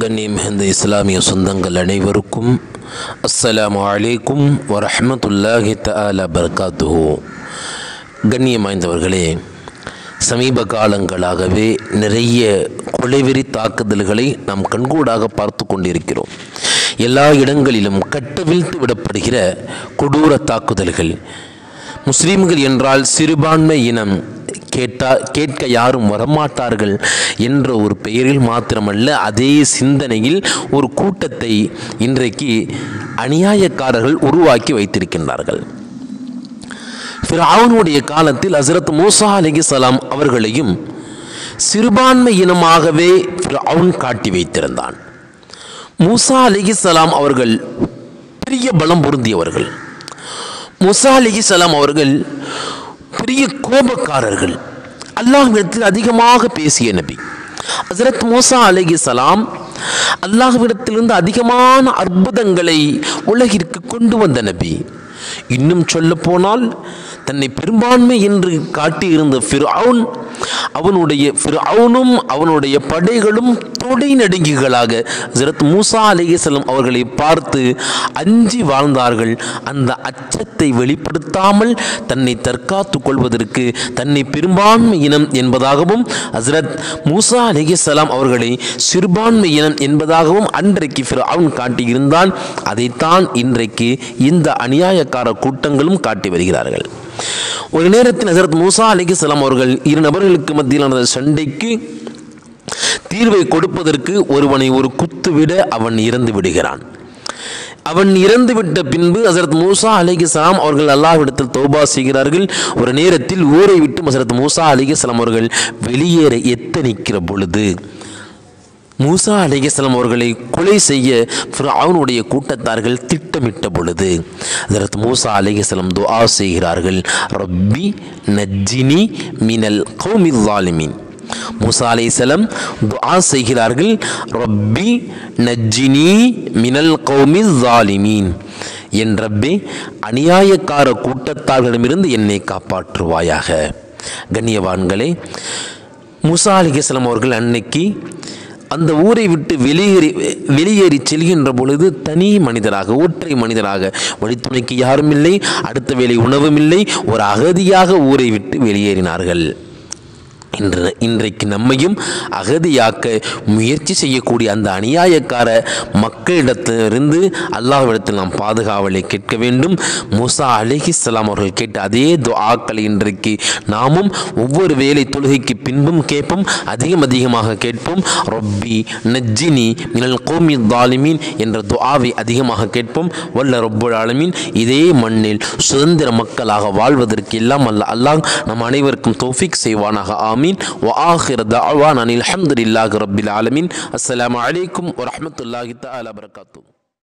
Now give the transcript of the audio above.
கண்ணியம் மிகுந்த இஸ்லாமிய சொந்தங்கள் அனைவருக்கும் அஸ்ஸலாமு அலைக்கும் வரஹ்மத்துல்லாஹி தஆலா பரகாத்துஹு. கண்ணியம் வாய்ந்தவர்களே சமீப காலங்களாகவே நிறைய கொலைவெறி தாக்குதல்களை நாம் கண்கூடாக பார்த்து கொண்டிருக்கிறோம். எல்லா இடங்களிலும் கட்டவிழ்த்து விடப்படுகிற கொடூர தாக்குதல்கள். முஸ்லீம்கள் என்றால் சிறுபான்மை இனம் கேட்டா கேட்க யாரும் வரமாட்டார்கள் என்ற ஒரு பெயரில் மாத்திரமல்ல அதே சிந்தனையில் ஒரு கூட்டத்தை இன்றைக்கு அநியாயக்காரர்கள் உருவாக்கி வைத்திருக்கின்றார்கள். ஃபிரௌனுடைய காலத்தில் ஹசரத் மூசா அலிகிசலாம் அவர்களையும் சிறுபான்மை இனமாகவே ஃபிரௌன் காட்டி வைத்திருந்தான். மூசா அலிகிசலாம் அவர்கள் பெரிய பலம் பொருந்தியவர்கள். மூசா அலிகிசலாம் அவர்கள் பெரிய கோபக்காரர்கள். அல்லாஹ்விடத்தில் அதிகமாக பேசிய நபி. ஹசரத் மூசா அலிகிசலாம் அல்லாஹ்விடத்திலிருந்து அதிகமான அற்புதங்களை உலகிற்கு கொண்டு வந்த நபி. இன்னும் சொல்ல போனால் தன்னை பெரும்பான்மை என்று காட்டியிருந்த ஃபிர்அவுன் அவனுடைய அவனும் அவனுடைய படைகளும் தொடை நடுங்கிகளாக. ஜரத் மூசா அலிகசலம் அவர்களை பார்த்து அஞ்சி வாழ்ந்தார்கள். அந்த அச்சத்தை வெளிப்படுத்தாமல் தன்னை தற்காத்து கொள்வதற்கு தன்னை பெரும்பான்மை இனம் என்பதாகவும் ஹசரத் மூசா அலிகசலாம் அவர்களை சிறுபான்மை இனம் என்பதாகவும் அன்றைக்கு அவன் காட்டியிருந்தான். அதைத்தான் இன்றைக்கு இந்த அநியாயக்கார கூட்டங்களும் காட்டி வருகிறார்கள். ஒரு நேரத்தில் ஹசரத் மூசா அலிகசலாம் அவர்கள் இரு நபர்களுக்கு மத்தியிலான சண்டைக்கு தீர்வை கொடுப்பதற்கு ஒருவனை ஒரு குத்துவிட அவன் இறந்து விடுகிறான். அவன் இறந்து விட்ட பின்பு ஹசரத் மூசா அலிகலாம் அவர்கள் அல்லாஹ்விடத்தில் தௌபா செய்கிறார்கள். ஒரு நேரத்தில் ஊரை விட்டு ஹசரத் மூசா அலிகலாம் அவர்கள் வெளியேற எத்தனிக்கிற பொழுது மூசா அலிகஸ்லாம் அவர்களை கொலை செய்ய அவனுடைய கூட்டத்தார்கள் திட்டமிட்ட பொழுது அதற்கு மூசா அலிகஸ்லாம் துஆ செய்கிறார்கள் ரப்பி நஜ்ஜினி மினல் கௌமில் லாலிமின் மூசா அலைசலம் துஆ செய்கிறார்கள் ரப்பி நஜ்ஜினி மினல் கௌமில் லாலிமீன் என் ரப்பே அநியாயக்கார கூட்டத்தார்களிடமிருந்து என்னை காப்பாற்றுவாயாக. கண்ணியவான்களே மூசா அலிகஸ்லாம் அவர்கள் அன்னைக்கு அந்த ஊரை விட்டு வெளியேறி வெளியேறி செல்கின்ற பொழுது தனி மனிதராக ஒற்றை மனிதராக வழித்துணைக்கு யாரும் இல்லை அடுத்த வேலை உணவும் இல்லை ஒரு அகதியாக ஊரை விட்டு வெளியேறினார்கள். இன்று இன்றைக்கு நம்மையும் அகதியாக்க முயற்சி செய்யக்கூடிய அந்த அநியாயக்கார மக்களிடத்திலிருந்து அல்லாஹ்விடத்தில் நாம் பாதுகாவலை கேட்க வேண்டும். முசா அலிஹிஸ்லாம் அவர்கள் கேட்ட அதே துஆக்களை இன்றைக்கு நாமும் ஒவ்வொரு வேலை தொழுகைக்கு பின்பும் கேட்போம் அதிகம் அதிகமாக கேட்போம். ரொப்பி நஜ்ஜினி மினல் கோமி தாலிமீன் என்ற துஆவை அதிகமாக கேட்போம். வல்ல ரொப்புல் ஆலமீன் இதே மண்ணில் சுதந்திர மக்களாக வாழ்வதற்கு எல்லாம் அல்ல அல்லாஹ் நம் அனைவருக்கும் தோஃபிக் செய்வானாக آمين. وآخر دعوانا الحمد لله رب العالمين. السلام عليكم ورحمة الله تعالى وبركاته.